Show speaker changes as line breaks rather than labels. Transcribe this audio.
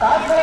కాస్మల